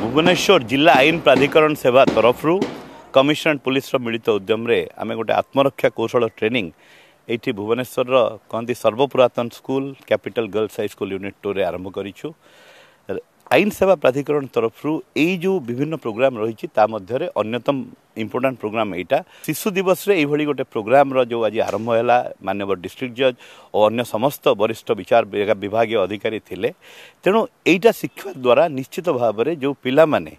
भुवनेश्वर जिल्ला आइन प्राधिकरण तरफ्रु कमिसनरेट मिलित र मित उद्यमे गोटे आत्मरक्षा कौशल ट्रेनिङ एुवनेसर कति school, capital girls girls school unit to आरम्भ गरिछु ଆଇନ ସେବା ପ୍ରାଧିକରଣ ତରଫରୁ ଏଇ ଯେଉଁ ବିଭିନ୍ନ ପ୍ରୋଗ୍ରାମ ରହିଛି ତା ମଧ୍ୟରେ ଅନ୍ୟତମ ଇମ୍ପୋର୍ଟାଣ୍ଟ ପ୍ରୋଗ୍ରାମ ଏଇଟା ଶିଶୁ ଦିବସରେ ଏଇଭଳି ଗୋଟେ ପ୍ରୋଗ୍ରାମର ଯେଉଁ ଆଜି ଆରମ୍ଭ ହେଲା ମାନ୍ୟବର ଡିଷ୍ଟ୍ରିକ୍ଟ ଜଜ୍ ଓ ଅନ୍ୟ ସମସ୍ତ ବରିଷ୍ଠ ବିଚାର ବିଭାଗୀୟ ଅଧିକାରୀ ଥିଲେ ତେଣୁ ଏଇଟା ଶିଖିବା ଦ୍ୱାରା ନିଶ୍ଚିତ ଭାବରେ ଯେଉଁ ପିଲାମାନେ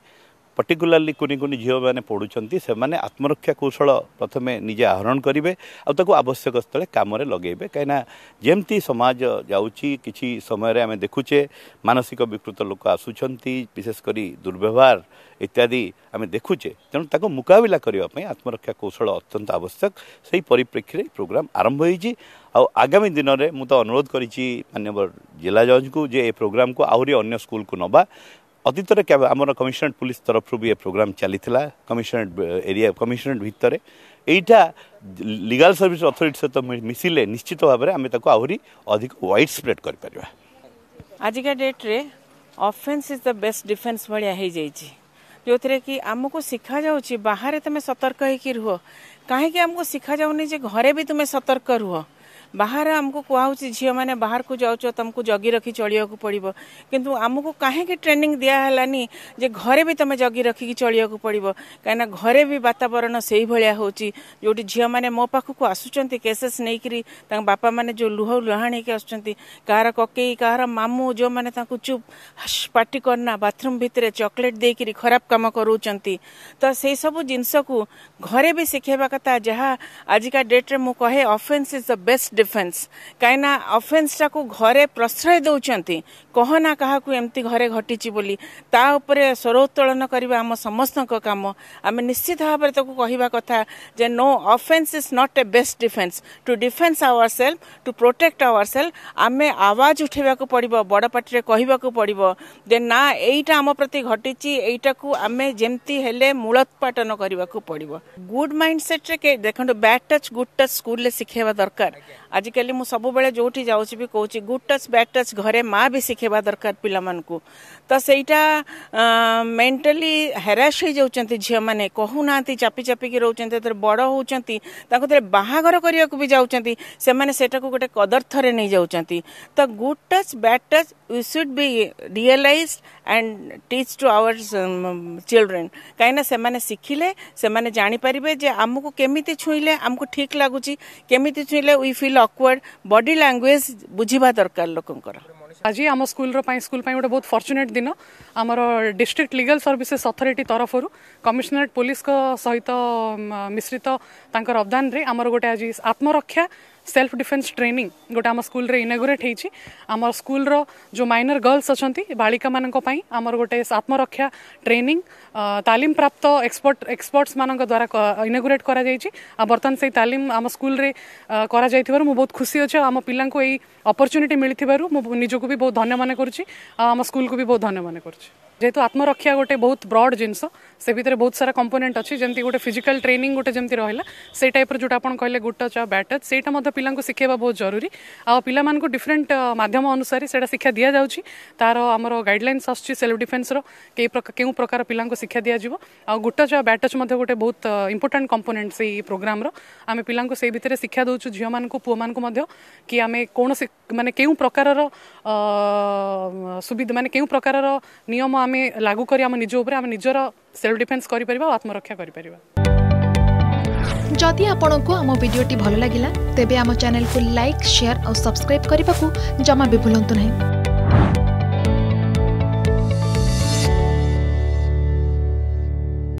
ପର୍ଟିକୁଲାର୍ଲି କୁନି କୁନି ଝିଅମାନେ ପଢ଼ୁଛନ୍ତି ସେମାନେ ଆତ୍ମରକ୍ଷା କୌଶଳ ପ୍ରଥମେ ନିଜେ ଆହରଣ କରିବେ ଆଉ ତାକୁ ଆବଶ୍ୟକ ସ୍ଥଳେ କାମରେ ଲଗାଇବେ କାହିଁକିନା ଯେମିତି ସମାଜ ଯାଉଛି କିଛି ସମୟରେ ଆମେ ଦେଖୁଛେ ମାନସିକ ବିକୃତ ଲୋକ ଆସୁଛନ୍ତି ବିଶେଷ କରି ଦୁର୍ବ୍ୟବହାର ଇତ୍ୟାଦି ଆମେ ଦେଖୁଛେ ତେଣୁ ତାକୁ ମୁକାବିଲା କରିବା ପାଇଁ ଆତ୍ମରକ୍ଷା କୌଶଳ ଅତ୍ୟନ୍ତ ଆବଶ୍ୟକ ସେହି ପରିପ୍ରେକ୍ଷୀରେ ପ୍ରୋଗ୍ରାମ୍ ଆରମ୍ଭ ହୋଇଛି ଆଉ ଆଗାମୀ ଦିନରେ ମୁଁ ତ ଅନୁରୋଧ କରିଛି ମାନ୍ୟବର ଜିଲ୍ଲା ଜଜ୍ଙ୍କୁ ଯେ ଏ ପ୍ରୋଗ୍ରାମକୁ ଆହୁରି ଅନ୍ୟ ସ୍କୁଲକୁ ନେବା ଅତୀତରେ କେବେ ଆମର କମିଶନରେଟ୍ ପୁଲିସ୍ ତରଫରୁ ବି ଏ ପ୍ରୋଗ୍ରାମ୍ ଚାଲିଥିଲା କମିଶନରେଟ୍ ଏରିଆ କମିଶନରେଟ୍ ଭିତରେ ଏଇଟା ଲିଗାଲ୍ ସର୍ଭିସ୍ ଅଥରିଟି ସହିତ ମିଶିଲେ ନିଶ୍ଚିତ ଭାବରେ ଆମେ ତାକୁ ଆହୁରି ଅଧିକ ୱାଇଡ୍ ସ୍ପ୍ରେଡ୍ କରିପାରିବା ଆଜିକା ଡେଟ୍ରେ offence is the best defence ଭଳିଆ ହେଇଯାଇଛି ଯେଉଁଥିରେ କି ଆମକୁ ଶିଖାଯାଉଛି ବାହାରେ ତୁମେ ସତର୍କ ହେଇକି ରୁହ କାହିଁକି ଆମକୁ ଶିଖାଯାଉନି ଯେ ଘରେ ବି ତୁମେ ସତର୍କ ରୁହ बाहर आमको कहूँ झील मैंने बाहर को जाऊ तुमको जगी रखी चलिया पड़ो कि आमको कहीं ट्रेनिंग दिहलानी जे घरे भी तुम जगी रखिक चलिया पड़ो कहीं घर भी बातावरण से भाया हूँ जो झील मैंने मो पाखक आसुच्च केसेस नहीं बापा मैंने जो लुह लुहाणी आस कई कह रामू जो मैंने चुप पार्टी करना बाथरूम भितर चकोलेट दे कि खराब कम कर तो से सब जिनस घरे भी शिखेबा कथा जहाँ आजिका डेट्रे मुझे कहे offence is the best defence কাইনা অফেন্সটাকু ঘরে প্রশ্রয় দেউচন্তি কহ না কাহাকু এমতি ঘরে ঘটিছি বলি তা উপরে স্বরোত্তোলন করিবা আম সমস্তଙ୍କ কাম আমি নিশ্চিত ভাবে তাকু কহিবা কথা যে no offence is not a best defence to defence our self to protect our self ଆମେ ଆୱାଜ ଉଠାଇବାକୁ ପଡ଼ିବ ବଡ଼ ପାଟିରେ କହିବାକୁ ପଡ଼ିବ ଯେ ନା ଏଇଟା ଆମ ପ୍ରତି ଘଟିଛି ଏଇଟାକୁ ଆମେ ଯେମିତି ହେଲେ ମୂଳୋତ୍ପାଟନ କରିବାକୁ ପଡ଼ିବ ଗୁଡ୍ ମାଇଣ୍ଡ ସେଟ୍ରେ ଦେଖନ୍ତୁ ବ୍ୟାଡ୍ ଟଚ୍ ଗୁଡ୍ ଟଚ୍ ସ୍କୁଲରେ ଶିଖାଇବା ଦରକାର आजिकल मुझे जो भी कौच गुड टच बैड टच घरे माँ भी शिखे दरकार पा तो सहीटा मेन्टाली हरास हो जाऊँच झील मैंने कहूना चापी चापी रोचे बड़ हो बाघर करने भी जाने से गोटे कदर्थरे नहीं जाऊँच तो good touch bad touch you should be realise and teach to our children कहीं शिखिले से जापरेंगे आमको केमी छुईले आमको ठीक लगुच केमी छुईले उ फिल ଅକ୍ୱାର୍ଡ ବଡି ଲାଙ୍ଗୁଏଜ ବୁଝିବା ଦରକାର ଲୋକଙ୍କର ଆଜି ଆମ ସ୍କୁଲର ପାଇଁ ସ୍କୁଲ ପାଇଁ ଗୋଟେ ବହୁତ ଫର୍ଚୁନେଟ୍ ଦିନ ଆମର ଡିଷ୍ଟ୍ରିକ୍ଟ ଲିଗାଲ ସର୍ଭିସେସ୍ ଅଥରିଟି ତରଫରୁ କମିଶନରେଟ୍ ପୋଲିସଙ୍କ ସହିତ ମିଶ୍ରିତ ତାଙ୍କର ଅବଦାନରେ ଆମର ଗୋଟେ ଆଜି ଆତ୍ମରକ୍ଷା ସେଲ୍ଫ ଡିଫେନ୍ସ ଟ୍ରେନିଂ ଗୋଟେ ଆମ ସ୍କୁଲରେ ଇନାଗୁରେଟ୍ ହେଇଛି ଆମ ସ୍କୁଲର ଯେଉଁ ମାଇନର ଗର୍ଲସ୍ ଅଛନ୍ତି ବାଳିକାମାନଙ୍କ ପାଇଁ ଆମର ଗୋଟେ ଆତ୍ମରକ୍ଷା ଟ୍ରେନିଂ ତାଲିମ ପ୍ରାପ୍ତ ଏକ୍ସପର୍ଟ ଏକ୍ସପର୍ଟସମାନଙ୍କ ଦ୍ୱାରା ଇନାଗୁରେଟ୍ କରାଯାଇଛି ଆଉ ବର୍ତ୍ତମାନ ସେଇ ତାଲିମ ଆମ ସ୍କୁଲରେ କରାଯାଇଥିବାରୁ ମୁଁ ବହୁତ ଖୁସି ଅଛି ଆଉ ଆମ ପିଲାଙ୍କୁ ଏଇ ଅପରଚ୍ୟୁନିଟି ମିଳିଥିବାରୁ ମୁଁ ନିଜକୁ ବି ବହୁତ ଧନ୍ୟ ମନେ କରୁଛି ଆଉ ଆମ ସ୍କୁଲକୁ ବି ବହୁତ ଧନ୍ୟ ମନେ କରୁଛି ଯେହେତୁ ଆତ୍ମରକ୍ଷା ଗୋଟେ ବହୁତ ବ୍ରଡ୍ ଜିନିଷ ସେ ଭିତରେ ବହୁତ ସାରା କମ୍ପୋନେଣ୍ଟ ଅଛି ଯେମିତି ଗୋଟେ ଫିଜିକାଲ ଟ୍ରେନିଂ ଗୋଟେ ଯେମିତି ରହିଲା ସେଇ ଟାଇପ୍ର ଯେଉଁଟା ଆପଣ କହିଲେ ଗୁଡ଼ ଟଚ୍ ଆଉ ବ୍ୟାଟ୍ ଟଚ୍ ସେଇଟା ମଧ୍ୟ पिला शिखा बहुत जरुरी आ पानी डिफरेन्ट माध्यम अनुसार त्यो शिक्षा दिइरहेको छ तारो गाइडलस आसु सल्फ डिफेन्स र केही प्रकार केही प्रकार पि शिक्षा दिइजो आउँ गुटच ब्याटचमा गए बहुत इम्पोर्टान्ट कम्पोनेन्ट से प्रोग्राम र आमे पिभि शिक्षा देउछु झिउ म पूर्म कि आमे कि मे केही प्रकार म केही प्रकार र नियम आम लागफेन्स गरिपर आत्मरक्षा गरिपर जदि आपण को आम भिडी भल लगा तेब आम को लाइक सेयार और सब्सक्राइब करने को जमा भी भूलु ना